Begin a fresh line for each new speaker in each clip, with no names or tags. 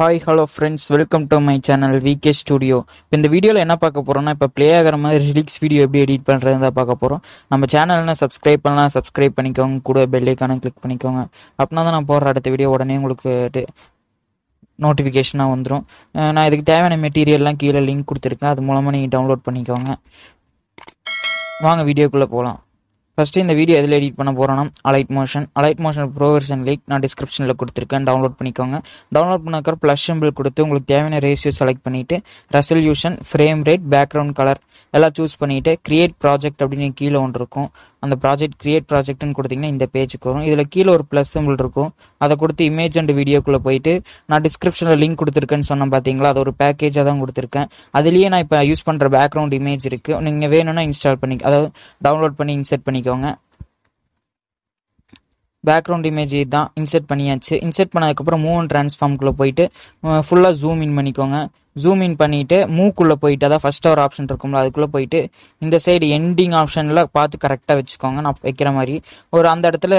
Hi hello friends welcome to my channel VK studio இப்போ இந்த வீடியோவில் என்ன பார்க்க போகிறோம்னா இப்போ ப்ளே ஆகிற மாதிரி ரிலிக்ஸ் வீடியோ எப்படி எடிட் பண்ணுறது தான் பார்க்க போகிறோம் நம்ம சேனல்னா சப்ஸ்கிரைப் பண்ணலாம் சப்ஸ்கிரைப் பண்ணிக்கோங்க. கூட பெல்லைக்கான கிளிக் பண்ணிக்கோங்க. அப்படின்னா தான் நான் போடுற அடுத்த வீடியோ உடனே உங்களுக்கு நோட்டிஃபிகேஷனாக வந்துடும் நான் இதுக்கு தேவையான மெட்டீரியல்லாம் கீழே லிங்க் கொடுத்துருக்கேன். அது மூலமாக நீங்கள் டவுன்லோட் பண்ணிக்கோங்க. வாங்க வீடியோக்குள்ளே போகலாம் ஃபஸ்ட்டு இந்த வீடியோ எதில் எடிட் பண்ண போகிறோன்னா Alight Motion Alight Motion pro version link நான் டிஸ்கிரிப்ஷனில் கொடுத்துருக்கேன். டவுன்லோட் பண்ணிக்கோங்க. டவுன்லோட் பண்ணக்கற ப்ளஸ் சிம்பிள் கொடுத்து உங்களுக்கு தேவையான ரேஷியோ செலக்ட் பண்ணிவிட்டு resolution frame rate background colour எல்லாம் சூஸ் பண்ணிவிட்டு க்ரியேட் ப்ராஜெக்ட் அப்படின்னு கீழே ஒன்று இருக்கும். அந்த ப்ராஜெக்ட் கிரியேட் ப்ராஜெக்ட்னு கொடுத்தீங்கன்னா இந்த பேஜுக்கு வரும். இதில் கீழே ஒரு ப்ளஸ் சிம்பிள் இருக்கும். அதை கொடுத்து இமேஜ் அண்ட் வீடியோக்குள்ளே போயிட்டு நான் டிஸ்கிரிப்ஷனில் லிங்க் கொடுத்துருக்கேன்னு சொன்னேன் பார்த்தீங்களா அது ஒரு பேக்கேஜாக தான் கொடுத்துருக்கேன். அதுலேயே நான் இப்போ யூஸ் பண்ணுற பேக்ரவுண்ட் இமேஜ் இருக்குது நீங்கள் வேணும்னா இன்ஸ்டால் பண்ணி அதாவது டவுன்லோட் பண்ணி இன்செர்ட் பண்ணிக்கோங்க. பேக்ரவுண்ட் இமேஜ் தான் இன்செர்ட் பண்ணியாச்சு. இன்செர்ட் பண்ணதுக்கப்புறம் மூவ் அண்ட் ட்ரான்ஸ்ஃபார்ம்குள்ளே போயிட்டு ஃபுல்லாக ஜூம் இன் பண்ணிக்கோங்க. ஜூம் இன் பண்ணிவிட்டு மூக்குள்ளே போயிட்டு அதான் ஃபஸ்ட் ஒரு ஆப்ஷன் இருக்கும்ல அதுக்குள்ளே போயிட்டு இந்த சைடு எண்டிங் ஆப்ஷனில் பார்த்து கரெக்டாக வச்சுக்கோங்க. நான் வைக்கிற மாதிரி. ஒரு அந்த இடத்துல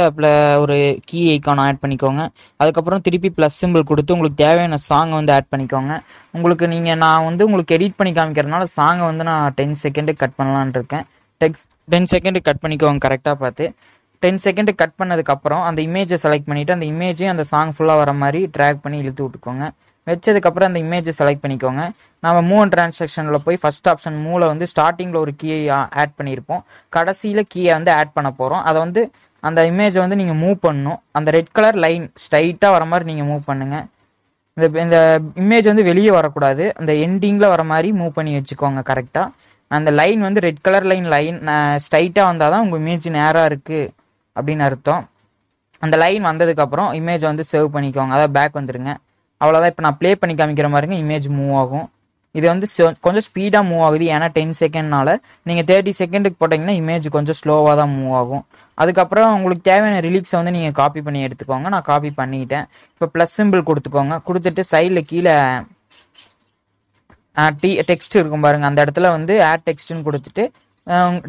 ஒரு கீ ஐக்கான் ஆட் பண்ணிக்கோங்க. அதுக்கப்புறம் திருப்பி ப்ளஸ் சிம்பிள் கொடுத்து உங்களுக்கு தேவையான சாங்கை வந்து ஆட் பண்ணிக்கோங்க. உங்களுக்கு நீங்கள் நான் வந்து உங்களுக்கு எடிட் பண்ணி காமிக்கிறதுனால சாங்கை வந்து நான் டென் செகண்டு கட் பண்ணலான் இருக்கேன். டெக்ஸ்ட் டென் செகண்டு கட் பண்ணிக்கோங்க கரெக்டாக பார்த்து. டென் செகண்ட் கட் பண்ணதுக்கப்புறம் அந்த இமேஜை செலக்ட் பண்ணிவிட்டு அந்த இமேஜையும் அந்த சாங் ஃபுல்லாக வர மாதிரி ட்ராக் பண்ணி இழுத்து விட்டுக்கோங்க. வச்சதுக்கப்புறம் அந்த இமேஜை செலக்ட் பண்ணிக்கோங்க. நம்ம மூவ் அண்ட் ட்ரான்சாக்ஷனில் போய் ஃபஸ்ட் ஆப்ஷன் மூவில் வந்து ஸ்டார்டிங்கில் ஒரு கீயை ஆட் பண்ணியிருப்போம். கடைசியில் கீயை வந்து ஆட் பண்ண போகிறோம் அதை வந்து அந்த இமேஜை வந்து நீங்கள் மூவ் பண்ணணும். அந்த ரெட் கலர் லைன் ஸ்ட்ரைட்டாக வர மாதிரி நீங்கள் மூவ் பண்ணுங்கள் இந்த இந்த இமேஜ் வந்து வெளியே வரக்கூடாது. அந்த எண்டிங்கில் வர மாதிரி மூவ் பண்ணி வச்சுக்கோங்க கரெக்டாக அந்த லைன் வந்து ரெட் கலர் லைன் லைன் ஸ்ட்ரைட்டாக வந்தால் தான் உங்கள் இமேஜ் நேராக இருக்குது அப்படின்னு அர்த்தம். அந்த லைன் வந்ததுக்கப்புறம் இமேஜ் வந்து சேவ் பண்ணிக்கோங்க. அதாவது பேக் வந்துடுங்க அவ்வளோதான் இப்போ நான் ப்ளே பண்ணி காமிக்கிற மாதிரிங்க இமேஜ் மூவ் ஆகும். இது வந்து கொஞ்சம் ஸ்பீடாக மூவ் ஆகுது. ஏன்னா டென் செகண்ட்னால நீங்கள் தேர்ட்டி செகண்டுக்கு போட்டிங்கன்னா இமேஜ் கொஞ்சம் ஸ்லோவாக தான் மூவ் ஆகும். அதுக்கப்புறம் உங்களுக்கு தேவையான ரிலீக்ஸை வந்து நீங்கள் காப்பி பண்ணி எடுத்துக்கோங்க. நான் காப்பி பண்ணிக்கிட்டேன் இப்போ ப்ளஸ் சிம்பிள் கொடுத்துக்கோங்க. கொடுத்துட்டு சைடில் கீழே டி டெக்ஸ்ட் இருக்கும் பாருங்கள் அந்த இடத்துல வந்து ஆட் டெக்ஸ்ட்னு கொடுத்துட்டு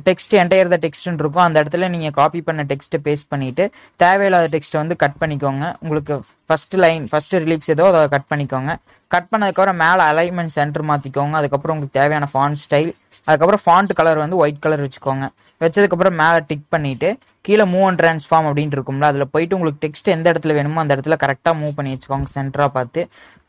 டெக்ஸ்ட் என்டையர் த டெக்ஸ்ட்னு இருக்கும் அந்த இடத்துல நீங்கள் காப்பி பண்ண டெக்ஸ்ட்டை பேஸ்ட் பண்ணிவிட்டு தேவையில்லாத டெக்ஸ்ட்டை வந்து கட் பண்ணிக்கோங்க. உங்களுக்கு ஃபஸ்ட்டு லைன் ஃபஸ்ட்டு ரிலீக்ஸ் ஏதோ அதை கட் பண்ணிக்கோங்க. கட் பண்ணதுக்கப்புறம் மேலே அலைன்மெண்ட் சென்டர் மாற்றிக்கோங்க அதுக்கப்புறம் உங்களுக்கு தேவையான ஃபான் ஸ்டைல் அதுக்கப்புறம் ஃபாண்ட் கலர் வந்து ஒயிட் கலர் வச்சுக்கோங்க. வச்சதுக்கப்புறம் மேலே டிக் பண்ணிவிட்டு கீழே மூவ் அண்ட் ட்ரான்ஸ்ஃபார்ம் அப்படின்ட்டு இருக்கும்ல அதில் போயிட்டு உங்களுக்கு டெக்ஸ்ட் எந்த இடத்துல வேணுமோ அந்த இடத்துல கரெக்டாக மூவ் பண்ணி வச்சுக்கோங்க சென்டராக பார்த்து.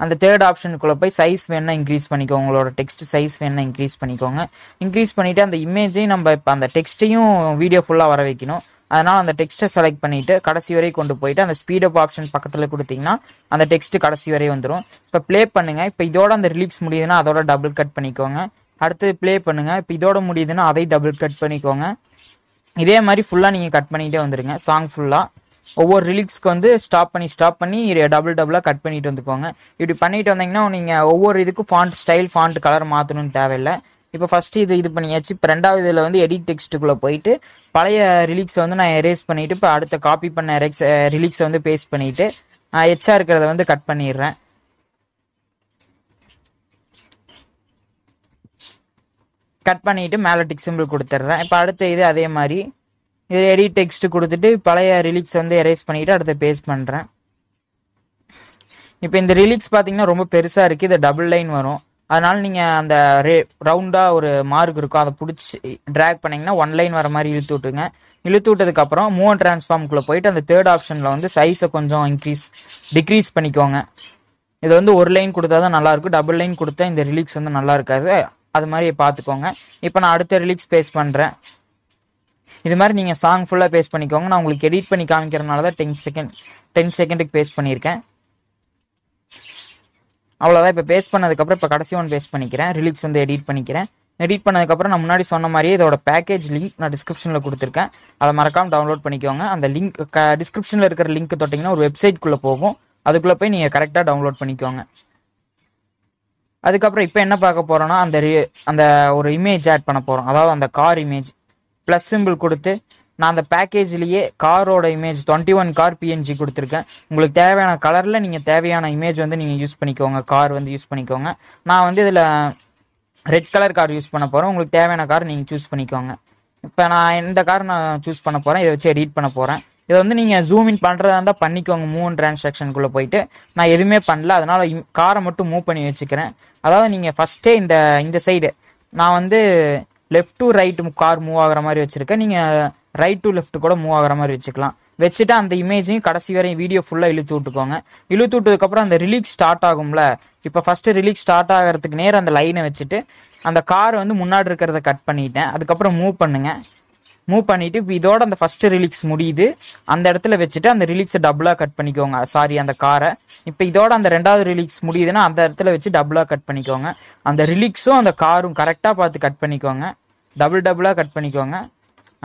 அந்த தேர்ட் ஆப்ஷனுக்குள்ளே போய் சைஸ் வேணால் இன்க்ரீஸ் பண்ணிக்கோங்க உங்களோட டெக்ஸ்ட் சைஸ் வேணால் இன்க்ரீஸ் பண்ணிக்கோங்க. இன்க்ரீஸ் பண்ணிவிட்டு அந்த இமேஜையும் நம்ம இப்போ அந்த டெக்ஸ்ட்டையும் வீடியோ ஃபுல்லாக வர வைக்கணும். அதனால் அந்த டெக்ஸ்ட்டை செலக்ட் பண்ணிவிட்டு கடைசி வரை கொண்டு போயிட்டு அந்த ஸ்பீடப் ஆப்ஷன் பக்கத்தில் கொடுத்தீங்கன்னா அந்த டெக்ஸ்ட் கடைசி வரை வந்துடும் இப்போ ப்ளே பண்ணுங்கள் இப்போ இதோட அந்த ரிலீக்ஸ் முடியுதுன்னா அதோட டபுள் கட் பண்ணிக்கோங்க. அடுத்து ப்ளே பண்ணுங்கள் இப்போ இதோட முடியுதுன்னா அதை டபுள் கட் பண்ணிக்கோங்க. இதே மாதிரி ஃபுல்லாக நீங்கள் கட் பண்ணிகிட்டே வந்துடுங்க சாங் ஃபுல்லாக ஒவ்வொரு ரிலீக்ஸ்க்கு வந்து ஸ்டாப் பண்ணி ஸ்டாப் பண்ணி டபுள் டபுளாக கட் பண்ணிட்டு வந்துக்கோங்க. இப்படி பண்ணிட்டு வந்தீங்கன்னா நீங்கள் ஒவ்வொரு இதுக்கும் ஃபாண்ட் ஸ்டைல் ஃபாண்ட் கலர் மாற்றணும்னு தேவையில்லை. இப்போ ஃபஸ்ட்டு இது இது பண்ணியாச்சு. இப்போ ரெண்டாவது இதில் வந்து எடிட் டெக்ஸ்ட்டுக்குள்ளே போயிட்டு பழைய ரிலீக்ஸை வந்து நான் எரேஸ் பண்ணிவிட்டு இப்போ அடுத்த காப்பி பண்ண எரெக்ஸ் ரிலீக்ஸை eh, வந்து பேஸ்ட் பண்ணிவிட்டு எச்சா இருக்கிறத வந்து கட் பண்ணிடுறேன். கட் பண்ணிவிட்டு மேலே டிக் சிம்பிள் கொடுத்துட்றேன் இப்போ அடுத்த இது அதே மாதிரி. இது எடிட் டெக்ஸ்ட் கொடுத்துட்டு பழைய ரிலீக்ஸ் வந்து எரேஸ் பண்ணிவிட்டு அடுத்த பேஸ்ட் பண்ணுறேன் இப்போ இந்த ரிலீக்ஸ் பார்த்தீங்கன்னா ரொம்ப பெருசாக இருக்குது இது டபுள் லைன் வரும். அதனால் நீங்கள் அந்த ரே ரவுண்டாக ஒரு மார்க் இருக்கும். அதை பிடிச்சி ட்ராக் பண்ணிங்கன்னா ஒன் லைன் வர மாதிரி இழுத்து விட்டுருங்க. இழுத்து விட்டதுக்கப்புறம் மூவ் அண்ட் ட்ரான்ஸ்ஃபார்முக்குள்ளே போயிட்டு அந்த தேர்ட் ஆப்ஷனில் வந்து சைஸை கொஞ்சம் இன்க்ரீஸ் டிக்ரீஸ் பண்ணிக்கோங்க. இது வந்து ஒரு லைன் கொடுத்தா தான் நல்லாயிருக்கும் டபுள் லைன் கொடுத்தா இந்த ரிலீக்ஸ் வந்து நல்லா இருக்காது. அது மாதிரி பார்த்துக்கோங்க. இப்போ நான் அடுத்த ரிலீக்ஸ் பேஸ் பண்ணுறேன் இது மாதிரி நீங்கள் சாங் ஃபுல்லாக பேஸ் பண்ணிக்கோங்க. நான் உங்களுக்கு எடிட் பண்ணி காமிக்கிறனால தான் டென் செகண்ட் டென் செகண்டுக்கு பேஸ் பண்ணியிருக்கேன். அவ்வளோதான் இப்போ பேஸ் பண்ணதுக்கப்புறம் இப்போ கடைசி ஒன் பேஸ் பண்ணிக்கிறேன். ரிலீக்ஸ் வந்து எடிட் பண்ணிக்கிறேன். எடிட் பண்ணதுக்கப்புறம் நான் முன்னாடி சொன்ன மாதிரியே இதோட பேக்கேஜ் லிங்க் நான் டிஸ்கிரிப்ஷனில் கொடுத்துருக்கேன். அதை மறக்காமல் டவுன்லோட் பண்ணிக்கோங்க. அந்த லிங்க் க டிஸ்கிரிப்ஷனில் இருக்கிற லிங்க் தொட்டிங்கன்னா ஒரு வெப்சைட்குள்ளே போகும். அதுக்குள்ளே போய் நீங்கள் கரெக்டாக டவுன்லோட் பண்ணிக்கோங்க. அதுக்கப்புறம் இப்போ என்ன பார்க்க போகிறோன்னா அந்த அந்த ஒரு இமேஜ் ஆட் பண்ண போகிறோம் அதாவது அந்த கார் இமேஜ் ப்ளஸ் சிம்பிள் கொடுத்து நான் அந்த பேக்கேஜ்லேயே காரோட image twenty one car PNG கொடுத்துருக்கேன். உங்களுக்கு தேவையான கலரில் நீங்கள் தேவையான இமேஜ் வந்து நீங்கள் யூஸ் பண்ணிக்கோங்க. கார் வந்து யூஸ் பண்ணிக்கோங்க. நான் வந்து இதில் ரெட் கலர் கார் யூஸ் பண்ண போகிறேன் உங்களுக்கு தேவையான கார் நீங்கள் சூஸ் பண்ணிக்கோங்க. இப்போ நான் இந்த கார் நான் சூஸ் பண்ண போகிறேன் இதை வச்சு எடிட் பண்ண போகிறேன் இதை வந்து நீங்கள் ஜூம் இன் பண்ணுறதா இருந்தால் பண்ணிக்கோங்க. மூவ் டிரான்சாக்ஷனுக்குள்ளே போயிட்டு நான் எதுவுமே பண்ணல. அதனால் காரை மட்டும் மூவ் பண்ணி வச்சுக்கிறேன். அதாவது நீங்கள் ஃபஸ்ட்டே இந்த இந்த சைடு நான் வந்து left to right car move ஆகுற மாதிரி வச்சுருக்கேன். நீங்கள் ரைட் டு லெஃப்ட் கூட மூவ் ஆகுற மாதிரி வச்சுக்கலாம். வச்சுட்டு அந்த இமேஜையும் கடைசி வரையும் வீடியோ ஃபுல்லாக இழுத்து விட்டுக்கோங்க. இழுத்து விட்டதுக்கப்புறம் அந்த ரிலீக் ஸ்டார்ட் ஆகும்ல. இப்போ ஃபஸ்ட்டு ரிலீக் ஸ்டார்ட் ஆகிறதுக்கு நேரம் அந்த லைனை வச்சுட்டு அந்த கார் வந்து முன்னாடி இருக்கிறத கட் பண்ணிட்டேன். அதுக்கப்புறம் மூவ் பண்ணுங்கள் மூவ் பண்ணிட்டு இப்போ இதோட அந்த ஃபர்ஸ்ட் ரிலீக்ஸ் முடியுது. அந்த இடத்துல வச்சுட்டு அந்த ரிலீக்ஸை டபுளாக கட் பண்ணிக்கோங்க. சாரி அந்த காரை இப்போ இதோட அந்த ரெண்டாவது ரிலீக்ஸ் முடியுதுன்னா அந்த இடத்துல வச்சு டபுளாக கட் பண்ணிக்கோங்க. அந்த ரிலீக்ஸும் அந்த காரும் கரெக்டாக பார்த்து கட் பண்ணிக்கோங்க. டபுள் டபுளாக கட் பண்ணிக்கோங்க.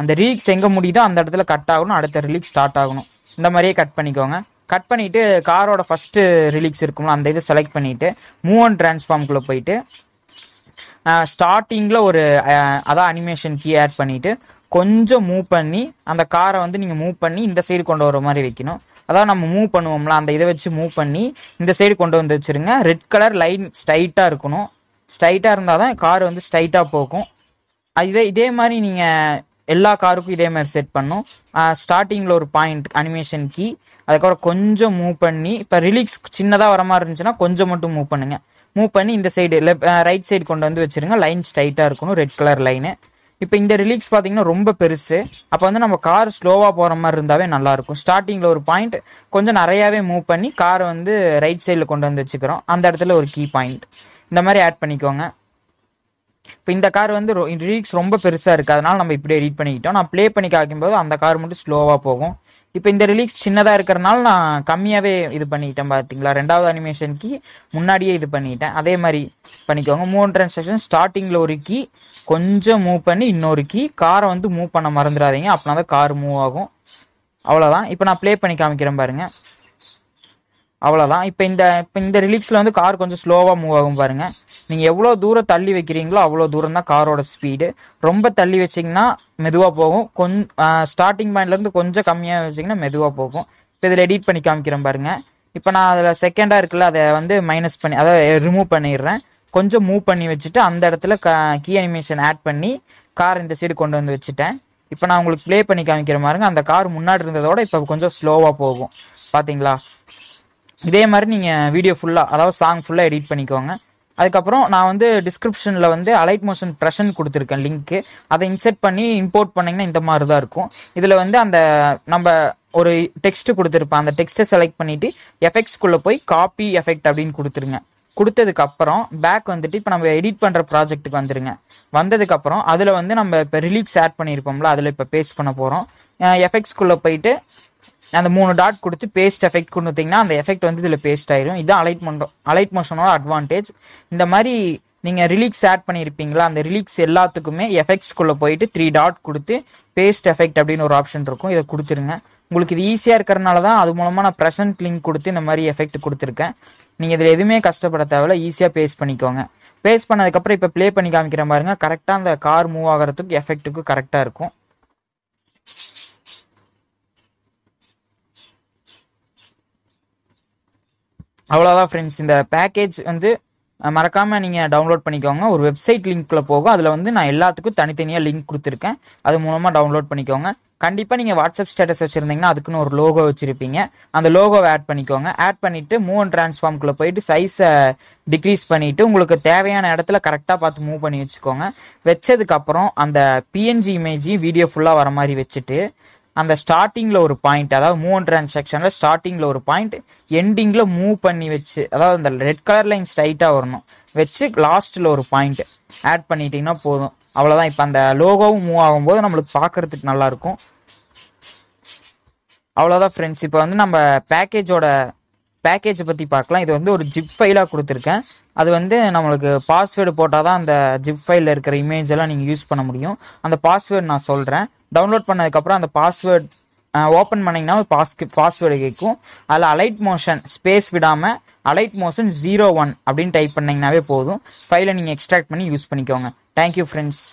அந்த ரிலீக்ஸ் எங்கே முடியுதோ அந்த இடத்துல கட் ஆகணும். அடுத்த ரிலீக்ஸ் ஸ்டார்ட் ஆகணும். இந்த மாதிரியே கட் பண்ணிக்கோங்க. கட் பண்ணிவிட்டு காரோட ஃபஸ்ட்டு ரிலீக்ஸ் இருக்கும்ல அந்த இதை செலக்ட் பண்ணிவிட்டு மூவ் அண்ட் டிரான்ஸ்ஃபார்ம்குள்ளே போயிட்டு ஸ்டார்டிங்கில் ஒரு அதான் அனிமேஷன் கீ ஆட் பண்ணிவிட்டு கொஞ்சம் மூவ் பண்ணி அந்த காரை வந்து நீங்கள் மூவ் பண்ணி இந்த சைடு கொண்டு வர மாதிரி வைக்கணும். அதாவது நம்ம மூவ் பண்ணுவோம்ல அந்த இதை வச்சு மூவ் பண்ணி இந்த சைடு கொண்டு வந்து வச்சிருங்க. ரெட் கலர் லைன் ஸ்ட்ரைட்டாக இருக்கணும். ஸ்ட்ரைட்டாக இருந்தால் தான் கார் வந்து ஸ்ட்ரைட்டாக போகும். இதே இதே மாதிரி நீங்கள் எல்லா காருக்கும் இதே மாதிரி செட் பண்ணும். ஸ்டார்டிங்கில் ஒரு பாயிண்ட் அனிமேஷன் கீ அதுக்கப்புறம் கொஞ்சம் மூவ் பண்ணி இப்போ ரிலீக்ஸ் சின்னதாக வர மாதிரி இருந்துச்சுன்னா கொஞ்சம் மட்டும் மூவ் பண்ணுங்கள் மூவ் பண்ணி இந்த சைடு லெஃப்ட் ரைட் சைடு கொண்டு வந்து வச்சுருங்க. லைன் ஸ்ட்ரைட்டாக இருக்கணும் ரெட் கலர் லைனு இப்போ இந்த ரிலீக்ஸ் பார்த்தீங்கன்னா ரொம்ப பெருசு. அப்போ வந்து நம்ம கார் ஸ்லோவாக போகிற மாதிரி இருந்தாவே நல்லாயிருக்கும். ஸ்டார்டிங்கில் ஒரு பாயிண்ட் கொஞ்சம் நிறையாவே மூவ் பண்ணி காரை வந்து ரைட் சைடில் கொண்டு வந்து வச்சுக்கிறோம். அந்த இடத்துல ஒரு கீ பாயிண்ட் இந்த மாதிரி ஆட் பண்ணிக்கோங்க. இப்போ இந்த கார் வந்து ரிலீக்ஸ் ரொம்ப பெருசாக இருக்குது அதனால நம்ம இப்படியே எடிட் பண்ணிக்கிட்டோம். நான் ப்ளே பண்ணி காக்கும்போது அந்த கார் மட்டும் ஸ்லோவாக போகும். இப்போ இந்த ரிலீக்ஸ் சின்னதாக இருக்கிறனால நான் கம்மியாகவே இது பண்ணிக்கிட்டேன் பார்த்தீங்களா ரெண்டாவது அனிமேஷனுக்கு முன்னாடியே இது பண்ணிட்டேன். அதே மாதிரி பண்ணிக்கோங்க. மூணு ட்ரான்ஸ்லேஷன் ஸ்டார்டிங்கில் ஒரு கீ கொஞ்சம் மூவ் பண்ணி இன்னொரு கீ காரை வந்து மூவ் பண்ண மறந்துடாதீங்க. அப்படின்னா தான் கார் மூவ் ஆகும். அவ்வளோதான் இப்போ நான் ப்ளே பண்ணி காமிக்கிறேன் பாருங்கள் அவ்வளோதான் இப்போ இந்த இப்போ இந்த ரிலீக்ஸில் வந்து கார் கொஞ்சம் ஸ்லோவாக மூவ் ஆகும் பாருங்கள் நீங்கள் எவ்வளோ தூரம் தள்ளி வைக்கிறீங்களோ அவ்வளோ தூரம் தான் காரோட ஸ்பீடு ரொம்ப தள்ளி வச்சிங்கன்னா மெதுவாக போகும். கொஞ்சம் ஸ்டார்டிங் பாயிண்ட்லேருந்து கொஞ்சம் கம்மியாக வச்சிங்கன்னா மெதுவாக போகும். இப்போ இதில் எடிட் பண்ணி காமிக்கிறேன் பாருங்க. இப்போ நான் அதில் செகண்டாக இருக்குல்ல அதை வந்து மைனஸ் பண்ணி அதை ரிமூவ் பண்ணிடுறேன். கொஞ்சம் மூவ் பண்ணி வச்சுட்டு அந்த இடத்துல க கீ அனிமேஷன் ஆட் பண்ணி கார் இந்த சைடு கொண்டு வந்து வச்சுட்டேன். இப்போ நான் உங்களுக்கு ப்ளே பண்ணி காமிக்கிற பாருங்க. அந்த கார் முன்னாடி இருந்ததோட இப்போ கொஞ்சம் ஸ்லோவாக போகும். பார்த்தீங்களா இதே மாதிரி நீங்கள் வீடியோ ஃபுல்லாக அதாவது சாங் ஃபுல்லாக எடிட் பண்ணிக்கோங்க. அதுக்கப்புறம் நான் வந்து டிஸ்கிரிப்ஷனில் வந்து அலைட் மோஷன் ப்ரெஷன் கொடுத்துருக்கேன் லிங்க்கு அதை இன்செர்ட் பண்ணி இம்போர்ட் பண்ணிங்கன்னா இந்த மாதிரி தான் இருக்கும். இதில் வந்து அந்த நம்ம ஒரு டெக்ஸ்ட் கொடுத்துருப்பேன். அந்த டெக்ஸ்ட்டை செலக்ட் பண்ணிவிட்டு எஃபெக்ட்ஸ்குள்ளே போய் காப்பி எஃபெக்ட் அப்படின்னு கொடுத்துருங்க. கொடுத்ததுக்கு அப்புறம் பேக் வந்துட்டு இப்போ நம்ம எடிட் பண்ணுற ப்ராஜெக்ட்டுக்கு வந்துருங்க. வந்ததுக்கு அப்புறம் அதில் வந்து நம்ம இப்போ ரிலீக்ஸ் ஆட் பண்ணியிருப்போம்ல அதில் இப்போ பேஸ்ட் பண்ண போகிறோம் எஃபெக்ட்ஸ்குள்ளே போயிட்டு அந்த மூணு டாட் கொடுத்து பேஸ்ட் எஃபெக்ட் கொடுத்தீங்கன்னா அந்த எஃபெக்ட் வந்து இதில் பேஸ்ட் ஆயிரும். இதுதான் அலைட் பண்ணுறோம் அலைட் மோஷனோட அட்வான்டேஜ் இந்த மாதிரி நீங்கள் ரிலீக்ஸ் ஆட் பண்ணியிருப்பீங்களா அந்த ரிலீக்ஸ் எல்லாத்துக்குமே எஃபெக்ட்ஸ்குள்ளே போயிட்டு த்ரீ டாட் கொடுத்து பேஸ்ட் எஃபெக்ட் அப்படின்னு ஒரு ஆப்ஷன் இருக்கும். இதை கொடுத்துருங்க. உங்களுக்கு இது ஈஸியாக இருக்கிறனால தான் அது மூலமாக நான் ப்ரெசன்ட் லிங்க் கொடுத்து இந்த மாதிரி எஃபெக்ட் கொடுத்துருக்கேன். நீங்கள் இதில் எதுவுமே கஷ்டப்பட தேவையில்ல. ஈஸியாக பேஸ்ட் பண்ணிக்கோங்க. பேஸ்ட் பண்ணதுக்கப்புறம் இப்போ ப்ளே பண்ணி காமிக்கிற பாருங்க கரெக்டாக அந்த கார் மூவ் ஆகிறதுக்கு எஃபெக்ட்டுக்கு கரெக்டாக இருக்கும். அவ்வளோதான் ஃப்ரெண்ட்ஸ் இந்த பேக்கேஜ் வந்து மறக்காமல் நீங்கள் டவுன்லோட் பண்ணிக்கோங்க. ஒரு வெப்சைட் லிங்க்கில் போகும். அதில் வந்து நான் எல்லாத்துக்கும் தனித்தனியாக லிங்க் கொடுத்துருக்கேன். அது மூலமாக டவுன்லோட் பண்ணிக்கோங்க. கண்டிப்பாக நீங்கள் வாட்ஸ்அப் ஸ்டேட்டஸ் வச்சுருந்தீங்கன்னா அதுக்குன்னு ஒரு லோகோ வச்சுருப்பீங்க. அந்த லோகோவை ஆட் பண்ணிக்கோங்க. ஆட் பண்ணிவிட்டு மூவ் அண்ட் ட்ரான்ஸ்ஃபார்ம்குள்ளே போயிட்டு சைஸை டிக்ரீஸ் பண்ணிவிட்டு உங்களுக்கு தேவையான இடத்துல கரெக்டாக பார்த்து மூவ் பண்ணி வச்சுக்கோங்க. வச்சதுக்கப்புறம் அந்த பிஎன்ஜி இமேஜையும் வீடியோ ஃபுல்லாக வர மாதிரி வச்சுட்டு அந்த ஸ்டார்டிங்கில் ஒரு பாயிண்ட் அதாவது மூவ் ட்ரான்சாக்ஷனில் ஸ்டார்டிங்கில் ஒரு பாயிண்ட் எண்டிங்கில் மூவ் பண்ணி வச்சு அதாவது அந்த ரெட் கலர் லைன் ஸ்ட்ரைட்டாக வரணும். வச்சு லாஸ்ட்டில் ஒரு பாயிண்ட் ஆட் பண்ணிட்டீங்கன்னா போதும். அவ்வளோதான் இப்போ அந்த லோகோவும் மூவ் ஆகும்போது நம்மளுக்கு பார்க்கறதுக்கு நல்லாயிருக்கும் அவ்வளோதான் ஃப்ரெண்ட்ஸ் இப்போ வந்து நம்ம பேக்கேஜோட பேக்கேஜை பற்றி பார்க்கலாம். இது வந்து ஒரு ஜிப் ஃபைலாக கொடுத்துருக்கேன். அது வந்து நம்மளுக்கு பாஸ்வேர்டு போட்டால் தான் அந்த ஜிப் ஃபைலில் இருக்கிற இமேஜ் எல்லாம் நீங்கள் யூஸ் பண்ண முடியும். அந்த பாஸ்வேர்டு நான் சொல்கிறேன் டவுன்லோட் பண்ணதுக்கப்புறம் அந்த பாஸ்வேர்ட் ஓப்பன் பண்ணிங்கன்னா பாஸ் பாஸ்வேர்டு கேட்கும் அதில் அலைட் மோஷன் ஸ்பேஸ் விடாமல் அலைட் மோஷன் ஜீரோ ஒன் அப்படின்னு டைப் பண்ணிங்கனாவே போதும். ஃபைலை நீங்கள் எக்ஸ்ட்ராக்ட் பண்ணி யூஸ் பண்ணிக்கோங்க. Thank you friends